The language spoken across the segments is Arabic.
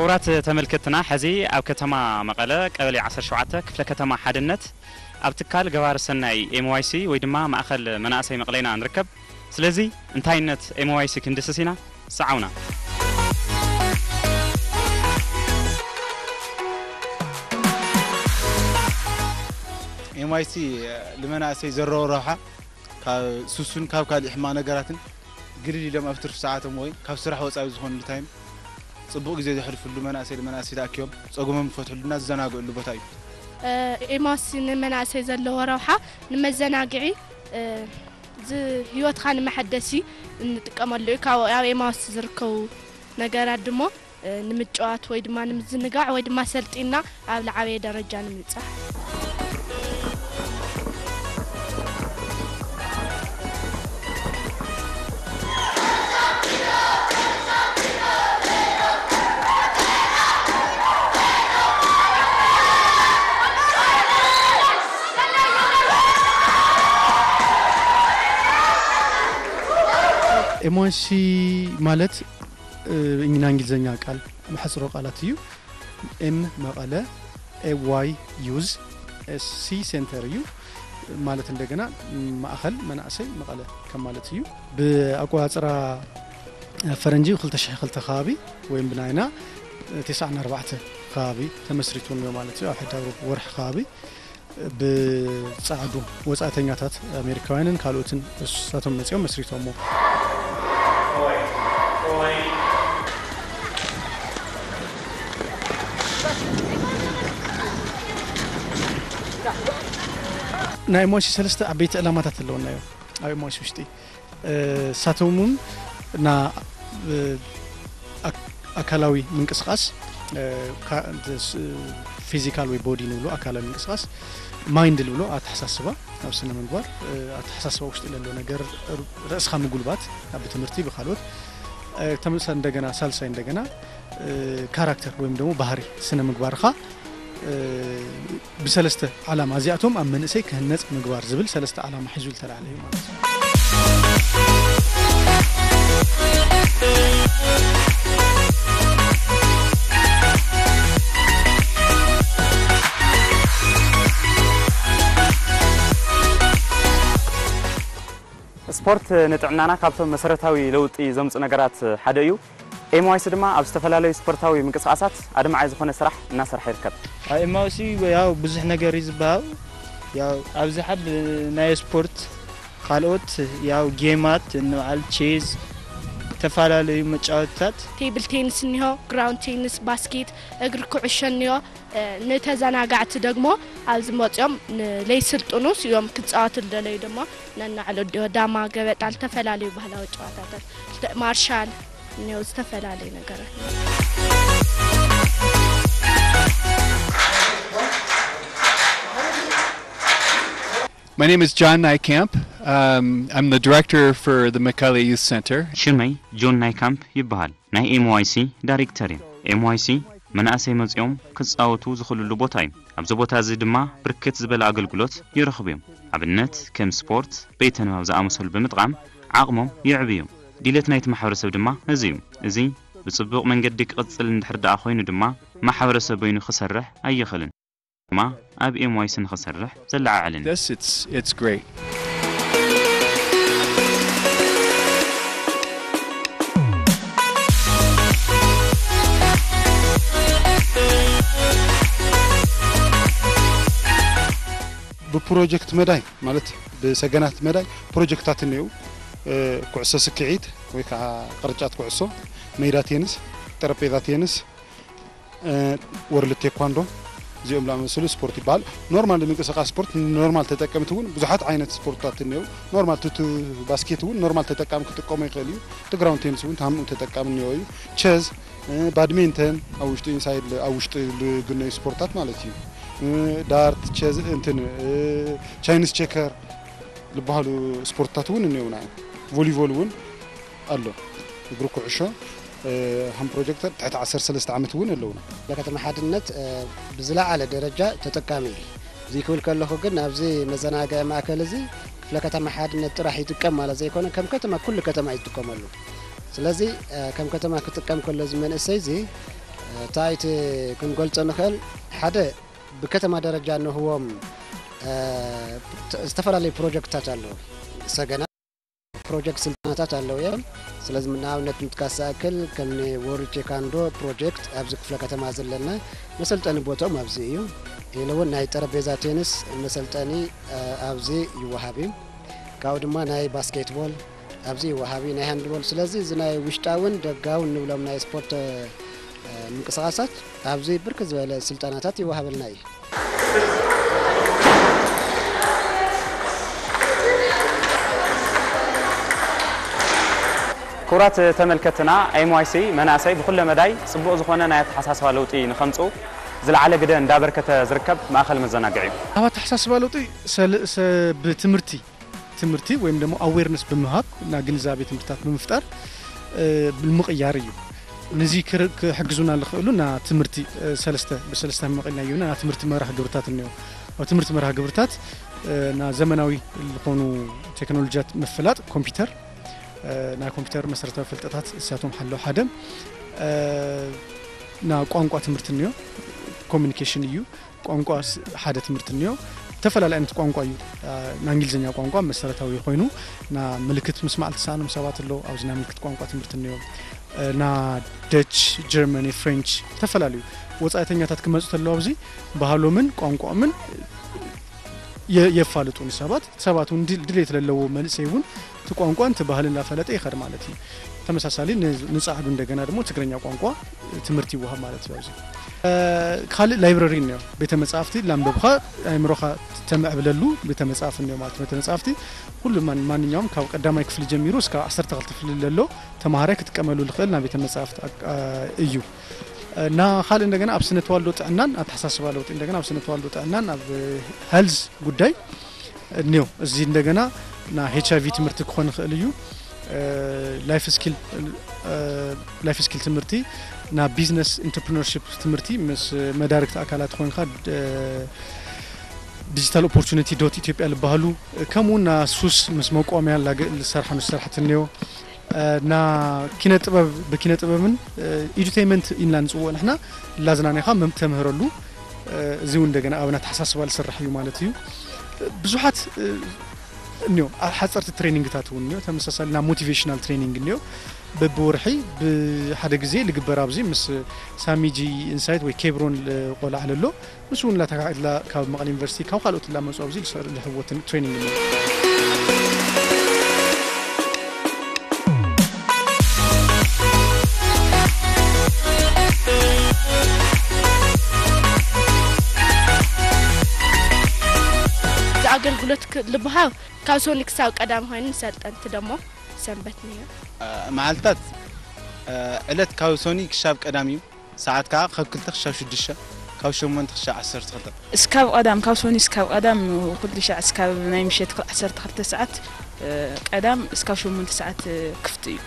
ክቡራት ተመልክትና ሕዚ ኣብ ከተማ መቐለ ቀበሌ 17 ክፍለ ከተማ ሓድነት ኣብ ትካል ገባሪ ሰናይ ኤምዋይሲ ወይ ድማ ማእኸል መናእሰይ መቐለ ኢና ንርከብ ስለዚ እንታይነት ኤምዋይሲ ክንድስስ ኢና ሰዓውና ኤምዋይሲ ንመናእሰይ ዘለዎ ረብሓ ካብ ሱሱን ካብ ካልእ ሕማቕ ነገራትን ግድል ኢሎም ኣብ ትርፊ ሰዓቶም ወይ ካብ ስራሕ ወፃኢ ዝኾኑሉ ታይም ፅቡቅ ግዜ ዘሕልፍሉ መናእሰይ መናእሰይ ተኣኪቦም ፀጉሞም ዝፈትሕሉና ዝዘናግዕሉ ቦታ እዩ ኤማስ ንመናእሰይ ዘለዎ ረብሓ ንመዘናግዒ ህይወትካ ንመሓደሲ እንጥቀመሉ እዩ ካብ ኣብ ኤማስ ዝርከቡ ነገራት ድሞ ንምጭዋት ወይ ድማ ንምዝንጋዕ ወይ ድማ ሰልጢና ኣብ ላዓበየ ደረጃ ንምብፃሕ ኤሞንሲ ማለት እኝና እንግሊዝኛ ቃል ብሕፅሮ ቃላት እዩ ኤም መቐለ ኤዋይ ዩዝ ሲ ሴንተር እዩ ማለት እንደገና ማእኸል መናእሰይ መቐለ ከም ማለት እዩ ብኣቆፃፅራ ፈረንጂ 202 ከባቢ ወይ ብናይና 94 ከባቢ ተመስሪቱ ንዮ ማለት እዩ ኣብ ሕዳ ወርሒ ከባቢ ብፃዕዱ ወፃእተኛታት ኣሜሪካውያንን ካልኦትን እሳቶም መፅኦም መስሪቶሞ ናይ ሞሲ ሰለስተ ዓበይቲ ዕላማታት ኣለውናዮ ኣብ ሞሲ ውሽጢ ሳቶም እውን ና ኣካላዊ ምንቅስቃስ ፊዚካል ወይ ቦዲ ንብሎ ኣካላዊ ምንቅስቃስ ማይንድ ዝብሎ ኣተሓሳስባ ኣብ ስነ ምግባር ኣተሓሳስባ ውሽጢ ዘሎ ነገር ርእስኻ ምጉልባት ኣብ ትምህርቲ ብካልኦት ተመልሳ እንደገና ሳልሳይ እንደገና ካራክተር ወይም ደሞ ባህሪ ስነ ምግባርካ ብሰለስተ ዓላማ እዚኣቶም ኣብ መንእሰይ ክህነፅ ምግባር ዝብል ሰለስተ ዓላማ ሒዙ ዝተላዓለ እዩ ማለት እዩ ስፖርት ንጥዕናና ካብቶም መሰረታዊ ለውጢ ዘምፁ ነገራት ሓደ እዩ إيماوي سدما أستفلا له سبورتاو يمكن سعات أدم عايز خونه سرح الناس رح يركب اي سي ويا بزح نجار يزباو يا أبز حد ناي سبورت خالوت يا جيمات إنه على تشيز تفلا له متشاتات تيبل تينس نيو جراوند تينس باسكيت أجر كعشان نيو نتزانا قعدت دقمو على زمات يوم ليسر يوم كنت سعات دما لأن على الدوا دما قبل تفلا له مارشال ዝተፈላለዩ ነገራት My name is John Nykamp. Um, I'm the director for the Mekelle Youth Center. ሽመይ John Nykamp, ይበሃል ናይ MYC, Director. MYC, ኤምዋይሲ Museum, መጺኦም ክጻወቱ ዝኽእልሉ ቦታ እዩ ኣብዚ ቦታ እዚ ድማ ብርክት ዝበለ ኣገልግሎት ይረኽቡ እዮም of the ስፖርት ቤተ ንባብ ዝኣመሰሉ ብምጥቃም ዓቕሞም ይዕብዩ دلیت نیت محورس بدم ما ازیم ازی بسبوق من جدیک قصیل ندهرد آخوینو دم ما محورس بینو خسره ای خلن ما آب ایم وایسن خسره زل عالن. This it's مالت به سگنات مدای پروژکتات نیو Eh, ኩዕሶ ስክዒት ወይ ከዓ ቅርጫት ኩዕሶ፣ ሜዳ ቴንስ፣ ጠረጴዛ ቴንስ፣ ወርል ቴኳንዶ እዚኦም ዝኣመሰሉ ስፖርት ይበሃል። ኖርማል ንምንቅስቃስ ስፖርት ኖርማል ተጠቀምቲ እውን ብዙሓት ዓይነት ስፖርትታት እኒሄው። ኖርማል ባስኬት እውን ኖርማል ተጠቃሚ ክጥቀሞ ይኽእል እዩ። ትግራውን ቴንስ እውን ታምኡ ተጠቃሚ እኒሄው እዩ። ቸዝ ባድሜንተን ኣብ ውሽጢ ኢንሳይድ ኣብ ውሽጢ ዝግነዩ ስፖርትታት ማለት እዩ። ዳርት ቸዝ እንትን ቻይኒስ ቼከር ዝበሃሉ ስፖርትታት እውን እኒሄውና እዩ ቮሊቦል እውን ኣሎ እግሪ ኩዕሾ ከም ፕሮጀክተር ትሕቲ 13 ዓመት እውን ኣለውና ለከተማ ሓድነት ብዝለዓለ ደረጃ ተጠቃሚ እዩ እዚ ክብል ከለኹ ግን ኣብዚ መዘናግዒ ማእከል እዚ ክፍለ ከተማ ሓድነት ጥራሕ ይጥቀም ማለት ዘይኮነ ከም ከተማ ኩሉ ከተማ እዩ ዝጥቀመሉ ስለዚ ከም ከተማ ክጥቀም ከሎ እዚ መንእሰይ እዚ ታይቲ ክንገልፆ ንኽእል ሓደ ብከተማ ደረጃ ንህቦም ዝተፈላለዩ ፕሮጀክትታት ኣለዉ ሰገና ፕሮጀክት ስልጠናታት አለው የ ስለዚ ምናብነት ምትካሳክል ከም ወርቼ ካንዶ ፕሮጀክት ኣብዚ ክፍለ ከተማ ዘለና መሰልጠኒ ቦቶም ኣብዚ እዩ ኢሉ እውን ናይ ጠረጴዛ ቴኒስ መሰልጠኒ ኣብዚ ይወሃብ እዩ ካብኡ ድማ ናይ ባስኬትቦል ኣብዚ ይወሃብ እዩ ናይ ሃንድቦል ስለዚ እዚ ናይ ውሽጣውን ደጋውን ንብሎም ናይ ስፖርት ምንቅስቃሳት ኣብዚ ብርክ ዝበለ ስልጠናታት ይወሃበልና እዩ كرات تملكتنا ام واي سي مناسي بكل مداي صبو زخونا نايت حساس والوطي نخمصو زل على قد ان دابر كت زركب ما خل مزنا قعيب تحسس تحساس والوطي سل س بتمرتي تمرتي وين دمو اويرنس بمهاب ناقل زابي تمرتات بمفتر بالمقياري نزي كر كحجزونا لخلونا تمرتي سلسته بسلسته مقلنا يونا تمرتي ما راح قبرتات النيو او تمرتي ما راح قبرتات نا زمناوي اللي تكنولوجيات مفلات كمبيوتر ናይ ኮምፒተር መሰረታዊ ፍልጠታት እሳቶም ሓለው ሓደ ና ቋንቋ ትምህርቲ እኒኦ ኮሚኒኬሽን እዩ ቋንቋ ሓደ ትምህርቲ እኒኦ ተፈላለዩ ዓይነት ቋንቋ እዩ ናይ እንግሊዝኛ ቋንቋ መሰረታዊ ኮይኑ ና ምልክት ምስ ማዓል ተሰኣኖም ሰባት ኣሎ ኣብዚ ናይ ምልክት ቋንቋ ትምህርቲ እኒኦ ና ደች ጀርመኒ ፍሬንች ዝተፈላለዩ ወፃኢተኛታት ክመፁ ተለዋ ኣብዚ ባህሎምን ቋንቋኦምን የፋለጡን ሰባት ሰባቱን ድል የተለለው መልስ ይሁን ትቋንቋን ትባህልን ላፈለጠ ይኸር ማለት እዩ ተመሳሳሊ ንጻዕዱ እንደገና ደግሞ ትግረኛ ቋንቋ ትምህርቲ ይወሃብ ማለት እዩ ኣብዚ ካልእ ላይብረሪ እኒዮ ቤተ መጻሕፍቲ ላንበብኻ ኣእምሮኻ ተመዕብለሉ ቤተ መጻሕፍቲ እኒዮ ማለት ቤተ መጻሕፍቲ ኩሉ ማንኛውም ካብ ቀዳማይ ክፍሊ ጀሚሩ እስካብ 12 ክፍሊ ዘሎ ተማሃራይ ክትቀመሉ ዝኽእል ናብ ቤተ መጻሕፍቲ እዩ እና ካልእ እንደገና ኣብ ስነ ተዋልዶ ጥዕናን ኣተሓሳስባ ለውጢ እንደገና ኣብ ስነ ተዋልዶ ጥዕናን ኣብ ሃልዝ ጉዳይ እኒዮ እዚ እንደገና ና ኤች ኣይቪ ትምህርቲ ክኾን ይኽእል እዩ ላይፍ ስኪል ትምህርቲ ናብ ቢዝነስ ኢንተርፕሪነርሽፕ ትምህርቲ ምስ መዳርግቲ ኣካላት ኮይንካ ዲጂታል ኦፖርቹኒቲ ዶት ኢትዮጵያ ዝበሃሉ ከምኡ ውን ሱስ ምስ መቋምያ ዝሰርሓኑ ስራሕቲ እኒዮ نا كنت أبى بكنت أبى من إيجوتيمنت إنلاند سوون إحنا لازم أنا خام ممتم هرلو زيون دكان أو نتحسس وال سر حيو مالتيو بزوحات نيو حصرت ترينينج تاتون نيو تم سسال نا موتيفيشنال ترينينج نيو ببورحي بحد جزي اللي قبل رابزي مس سامي جي إنسايد ويكبرون قول على اللو لا تكا إلا كاب مقال إنفرسي كاو قالوا تلا مسوا بزي لحوتن ترينينج نيو. ልብሃብ ካብ ሰውኒ ክሳብ ቀዳም ኮይኑ ሰልጠንቲ ደሞ ሰንበት ነዮ መዓልትታት ዕለት ካብ ሶኒ ክሻብ ቀዳም እዩ ሰዓት ከዓ ካብ 2 ክሻብ 6 ካብ 8 ክሻብ 12 እስካብ ቀዳም ካብ ሶኒ እስካብ ቀዳም ኩሉ ሻዕ እስካብ ናይ ምሸት 12 ሰዓት ቀዳም እስካብ 8 ሰዓት ክፍቲ እዩ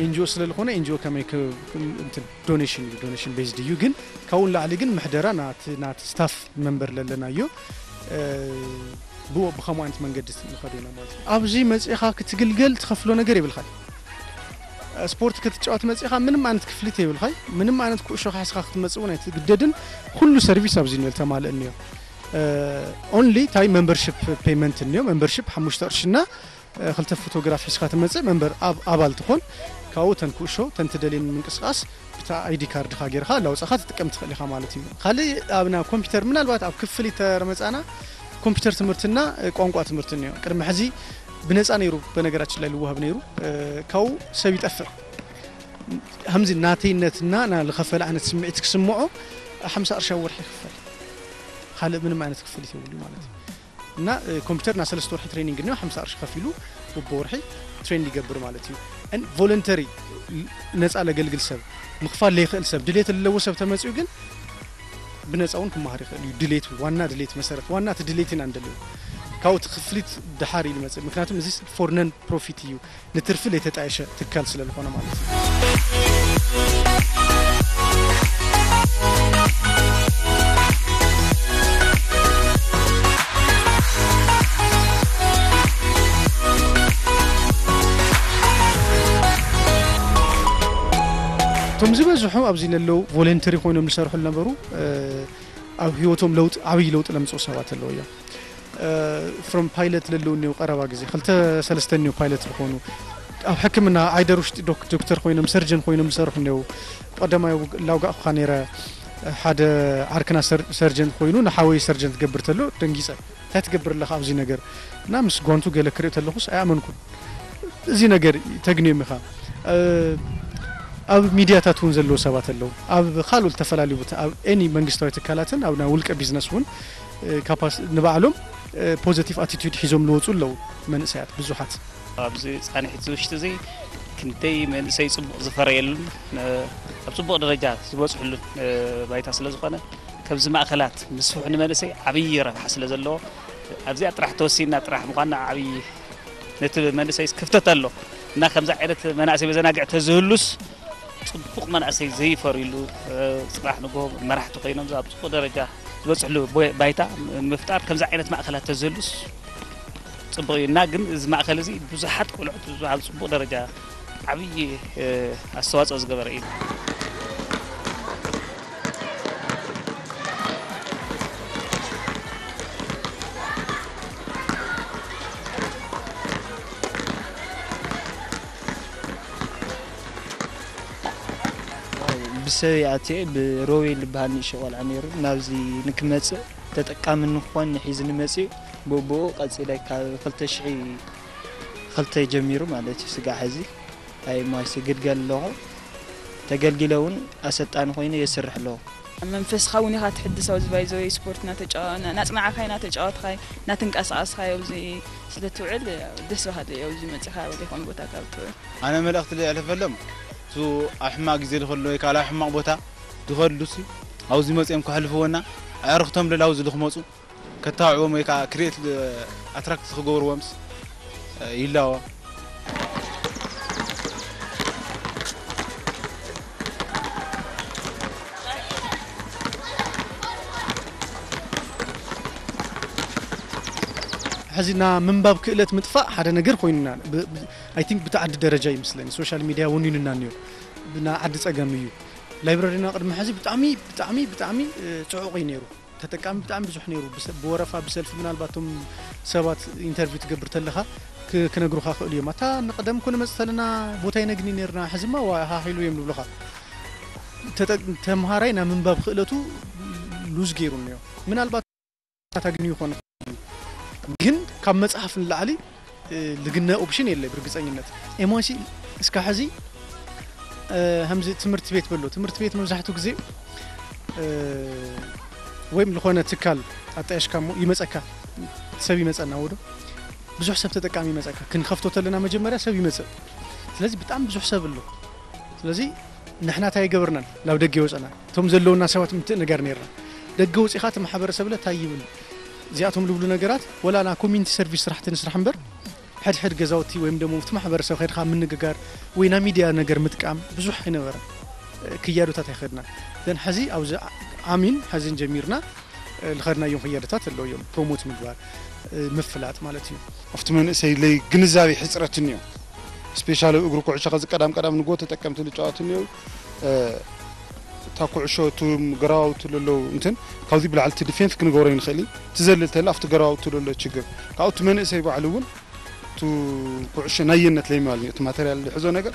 ኤንጂኦ ስለልኾነ ኤንጂኦ ከመይ ዶኔሽን እዩ ዶኔሽን ቤዝድ እዩ ግን ካብኡ ላዕሊ ግን ምሕደራ ናት ስታፍ መንበር ዘለና እዩ ብዎ ብከምኡ ዓይነት መንገዲ ንኸዱ ኢና ማለት እዩ ኣብዚ መፅኢኻ ክትግልገል ትኸፍሎ ነገር የብልካ ስፖርት ክትጫወት መፅኢኻ ምንም ዓይነት ክፍሊት የብልካይ ምንም ዓይነት ኩዕሾ ካሓስኻ ክትመፅእ እውን ኣይትግደድን ኩሉ ሰርቪስ ኣብዚ ንብል ተማልእ እኒኦ ኦንሊ እንታይ መንበርሽፕ ፔመንት እኒኦ መንበርሽፕ ሓሙሽተ ቅርሽና ክልተ ፎቶግራፍ ሒዝካ ትመፅእ መንበር ኣባል ትኾን كاو تنكوشو تنتدلي من قصقص بتاع اي دي كارد خاغير خا لو صخات تقم تخلي خا مالتي خلي ابنا كمبيوتر من البات اب كفلي ترمصانا كمبيوتر تمرتنا قنقوا تمرتني قرم حزي بنصان يرو بنغراچ لا لوهب نيرو كاو سبي يطفر همزي ناتي نتنا انا لخفل انا سمعتك سمعو خمس ارشاور خفل خلي من ما انا تكفلي تقول مالتي نا كمبيوتر نا سلسل ستور تريننج نيو خمس ارش خفلو وبورحي تريننج يقبر مالتي ان فولنتري نزال قل قل سب مخفال لي خل سب دليت اللو سب تمسو قل بنزعون كم هاري خل دليت وانا دليت مسرف وانا تدليتين عند اللو كاو دحاري المسرف مكناتو مزيس فورنن بروفيتيو نترفل يتتعيش تكالسل الفونا مالتي እቶም ዝበዝሑ ኣብዚ ዘለዉ ቮለንተሪ ኮይኖም ዝሰርሑ ዝነበሩ ኣብ ሂወቶም ለውጢ ዓብዪ ለውጢ ለምፅኡ ሰባት ኣለዉ እዮም ፍሮም ፓይለት ዘለዉ እኒዉ ቀረባ ግዜ ክልተ ሰለስተ እኒዉ ፓይለት ዝኾኑ ኣብ ሕክምና ዓይደር ውሽጢ ዶክተር ኮይኖም ሰርጀን ኮይኖም ዝሰርሑ እኒዉ ቀዳማይ ላውጋእኩካ ነይረ ሓደ ዓርክና ሰርጀንት ኮይኑ ንሓወይ ሰርጀንት ትገብር ተሎ ደንጊፀ እንታይ ትገብር ኣለካ ኣብዚ ነገር እና ምስ ጓንቱ ገለ ክሪኢ ተለኹስ ኣይኣመንኩን እዚ ነገር ተግንዮም ኢኻ أب ميديا تاتون زلوا سوات اللو أب خالو التفلا اللي بوت أب أني من قصتوي تكالاتن أو نقولك بيزنس هون كاباس نبعلم بوزيتيف أتيتود حيزوم لو تقول لو من سيات بزوحات أبزي أنا حتزوش تزي كنتي من سي صبغ زفريل أب صبغ درجات صبغ صحلو بايت حصل زخانة كبز مأخلات مسوح نمالسي عبيرة حصل زلو أبزي أطرح توسينا أطرح مغانا عبي نتل من سي كفتتلو نا خمزة عيلة مناسي بزناقع تزهلوس ፅቡቕ መናእሰይ ዘይፈሪሉ ፅባሕ ንግሆ መራሕቲ ኮይኖም ኣብ ፅቡቕ ደረጃ ዝበፅሕሉ ባይታ ምፍጣር ከምዚ ዓይነት ማእከላት ተዘሉስ ፅቡቕ እዩ እና ግን እዚ ማእከል እዚ ብዙሓት ቆልዑት ኣብ ፅቡቕ ደረጃ ዓብዪ ኣስተዋፅኦ ዝገበረ እዩ سيعتي بروي البهاني شغل عمير نازي نكمس تتقام النخوان نحيز نمسي بوبو قد سيلك خلطة شعي خلطة جميرو ما داتي سقع هزي هاي ما يسقل قل لغو تقل قلون أسد عن خوين يسرح له من فس خوني خات حد سوز بايزوي سبورت ناتج آه ناس مع خي ناتج آه خي ناتنك أساس خي وزي سلتو عدل دسو هذا يوزي ما تخاف ليكون بوتاكل تو أنا ملأت لي على فلم تو أحماق زي دخلوا هيك على أحماق بوتا دخلوا سي أو زي ما تسمع كحلفونا عرفتهم للاوز اللي خمسو كتاعوا هيك كريت أتركت خجور وامس يلاوا ሕዚና ምንባብ ክእለት ምጥፋእ ሓደ ነገር ኮይኑና ኣይ ቲንክ ብቲዓዲ ደረጃ ይምስለኒ ሶሻል ሚድያ ወኒኑና እኒዮ ንዓዲ ፀገም እዩ ላይብራሪና ቅድሚ ሕዚ ብጣዕሚ ብጣዕሚ ብጣዕሚ ፅዑቕ እዩ ነይሩ ተጠቃሚ ብጣዕሚ ብዙሕ ነይሩ ብወረፋ ብሰልፊ ምናልባቶም ሰባት ኢንተርቪው ትገብር ተለኻ ክነግሩካ ክእሉ እዮም እታ ንቀደም ኮነ መፅተለና ቦታ ይነግኒ ነርና ሕዚማ ሃሂሉ እዮም ልብልካ ተምሃራይ ናብ ምንባብ ክእለቱ ሉዝ ገይሩ እኒዮ ምናልባት ኣግንዩ ይኮነ ግን ካብ መፅሓፍ ንላዕሊ ልግነ ኦፕሽን የለ ብርግፀኝነት ኤማሲ እስካብ ሕዚ ከምዚ ትምህርቲ ቤት በሎ ትምህርቲ ቤት መብዛሕትኡ ግዜ ወይም ዝኾነ ትካል ኣጣየሽካ እሞ ይመፀካ ሰብ ይመፀና ወዶ ብዙሕ ሰብ ተጠቃሚ ይመፀካ ክንከፍቶ ተለና መጀመርያ ሰብ ይመፅእ ስለዚ ብጣዕሚ ብዙሕ ሰብ ኣሎ ስለዚ ንሕና እንታይ ገበርናን ናብ ደገ ይወፀና እቶም ዘለውና ሰባት ምትእ ነገር ነርና ደገ ውፅኢኻ እቲ ማሕበረሰብ ለ እንታይ ይብል زياتهم لبلو نجارات ولا أنا كومينت سيرفيس راح تنسرح حمبر حد حد جزاوتي وين دمو في تمحى برسو خير خام من نجار وين ميديا نجار متكام بزوح هنا ورا كيارو تاتي خيرنا ذن حزي أو عامين حزين جميرنا الخيرنا يوم خيار تات اللو يوم بروموت من مفلات مالتي أفتمن سيد لي جنزاوي حسرة تنيو سبيشال أقول كل شخص قدام قدام نقول تتكلم تلي تنيو እታ ኩዕሾ እቲ ገራባውቲ ዘሎ እንትን ካብዚ ብላዕሊ እቲ ዲፌንስ ክንገብሮ ይንኽእል እቲ ዘልል ተለ ኣብቲ ገራባውቲ ዘሎ ችግር ካብኡ እቲ መንእሰይ ባዕሉ እውን እቲ ኩዕሾ ናየነት ለይማል እቲ ማተርያል ዝሕዞ ነገር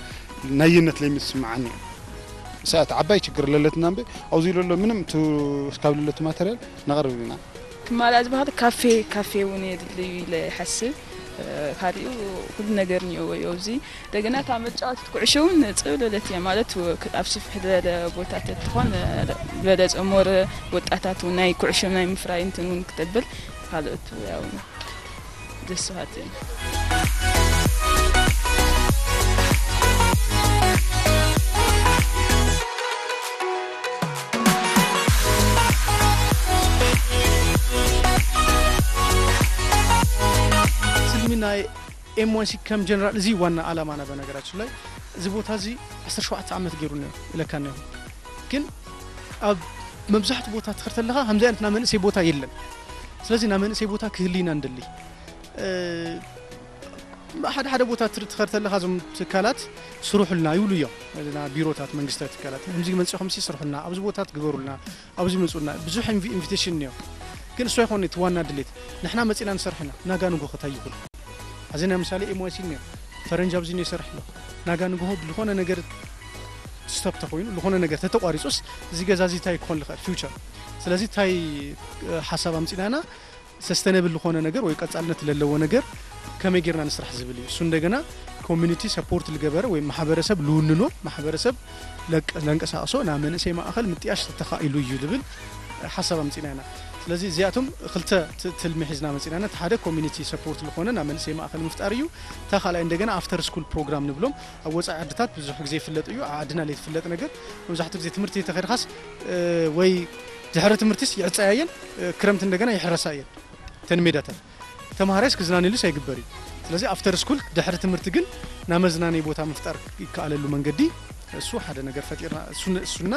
ናየነት ለይምስምዓኒ እዩ ሰዓት ዓባይ ችግር ለለትና እምበ ኣብዚ ዘሎ ምንም እቲ ካብ ለለቲ ማተርያል ነቕርብ ኢና ክማልኣ ዝበሃል ካፌ ካፌ እውን የድልዩ ኢለ ይሓስብ ካሪኡ ኩሉ ነገር እኒኦ ኣብዚ እንደገና ካብ መጫወት ኩዕሾ እውን ፅብለለት እያ ማለት ኣብ ስፍሕ ዝበለ ቦታት እትኾን ዝበለፀ ሞር ወጣታት እውን ናይ ኩዕሾ ናይ ምፍራይ እንትን እውን ክተብል ካልኦት ያው ደስ በሃልቲ እዩ ኤምዋንሲ ከም ጀነራል እዚ ዋና ዓላማና በነገራችን ላይ እዚ ቦታ እዚ 17 ዓመት ገይሩና ኢለካና ይኹን ግን ኣብ መብዛሕትኡ ቦታ ትኽር ተለኻ ከምዚ ዓይነት ናይ መንእሰይ ቦታ የለን ስለዚ ናይ መንእሰይ ቦታ ክህልይና ንደሊ ሓደ ሓደ ቦታ ትኸር ተለኻ እዞም ትካላት ስርሑልና ይብሉ እዮም ና ቢሮታት መንግስታዊ ትካላት ከምዚ መፅኹም ስርሑልና ኣብዚ ቦታ ትግበሩልና ኣብዚ ምፁና ብዙሕ ኢንቪቴሽን እኒዮም ግን እሱ ኣይኮነ እቲ ዋና ድሌት ንሕና መፂና ንሰርሕና ናጋ ንጎ ኸታ ይብሉ እዚ ንምሳሌ ኤሞሲል ነር ፈረንጅ ኣብዚ ነ ይሰርሕ ኣሎ ናጋ ንግሆ ዝኾነ ነገር ስቶፕ ተኮይኑ ዝኾነ ነገር ተተቋሪፁስ እዚ ገዛ እዚ እንታይ ክኾን ዝኽእል ፊቸር ስለዚ እንታይ ሓሳብ ኣምፂናና ሰስተነብል ዝኾነ ነገር ወይ ቀፃልነት ዘለዎ ነገር ከመይ ጌርና ንስራሕ ዝብል እዩ እሱ እንደገና ኮሚኒቲ ሰፖርት ዝገበረ ወይ ማሕበረሰብ ዝውንኖ ማሕበረሰብ ለንቀሳቅሶ ናብ መንእሰይ ማእኸል ምጥያሽ ተተኻኢሉ እዩ ዝብል ሓሳብ ኣምፂና ኢና لذي زياتهم خلت تلميحزنا مثلا أنا تحدى كوميونيتي سبورت لخونا نعمل سيما أخل مفتاريو تخال عندنا أفتر سكول بروغرام نبلوم أوز عدتات بزرح زي فلت أيو عادنا ليت فلت نقد ومزحت زي تمرتي تخير خاص وي دهرة تمرتيس يعتسعين كرمت عندنا يحرسعين تنميدات تمهاريس كزناني لسه يقبري لذي أفتر سكول دهرة تمرتقن نعمل زناني بوتا مفتار كالي لومنقدي እሱ ሓደ ነገር ፈጢርና እሱና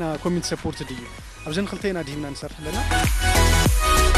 ና ኮሚኒቲ ሰፖርት ድዩ ኣብዘን ክልተና ድሂምና ንሰርሕ ኣለና